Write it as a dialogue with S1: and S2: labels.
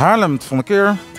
S1: Haarlem het volgende keer.